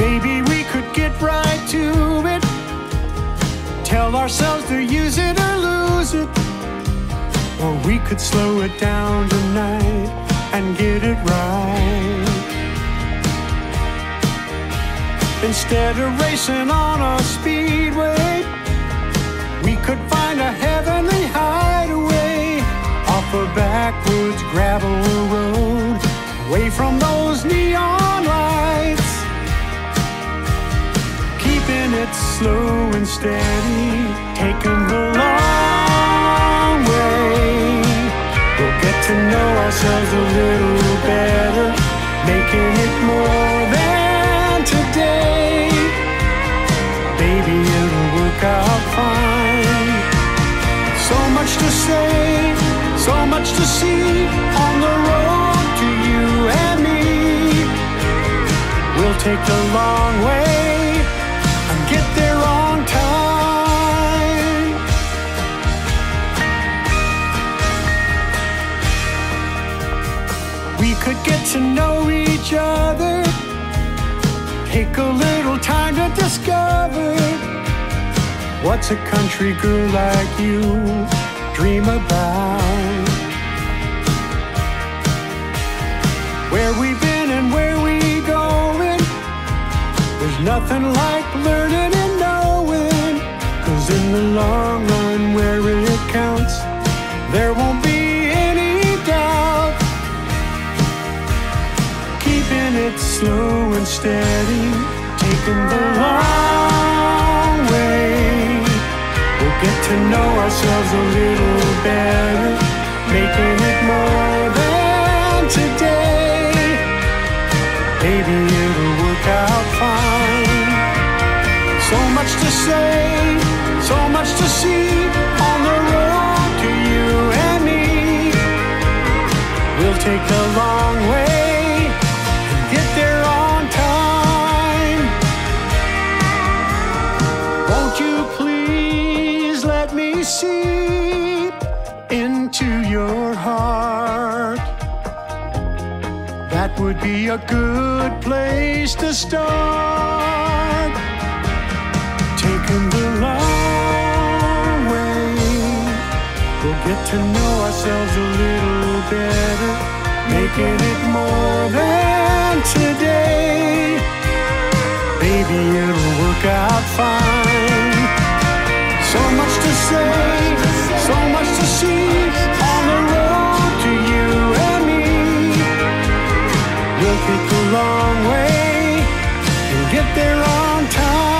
Maybe we could get right to it. Tell ourselves to use it or lose it. Or we could slow it down tonight and get it right. Instead of racing on our speedway, It slow and steady, taking the long way. We'll get to know ourselves a little better, making it more than today. Baby, it'll work out fine. So much to say, so much to see on the road to you and me. We'll take the long way get there on time. We could get to know each other. Take a little time to discover what's a country girl like you dream about. Nothing like learning and knowing. Cause in the long run, where it counts, there won't be any doubt. Keeping it slow and steady, taking the long way. We'll get to know ourselves a little better, making it more take the long way and get there on time. Won't you please let me see into your heart? That would be a good place to start. We'll get to know ourselves a little better, making it more than today. Maybe it'll work out fine. So much to say, so much to see on the road to you and me. We'll take the long way and get there on time.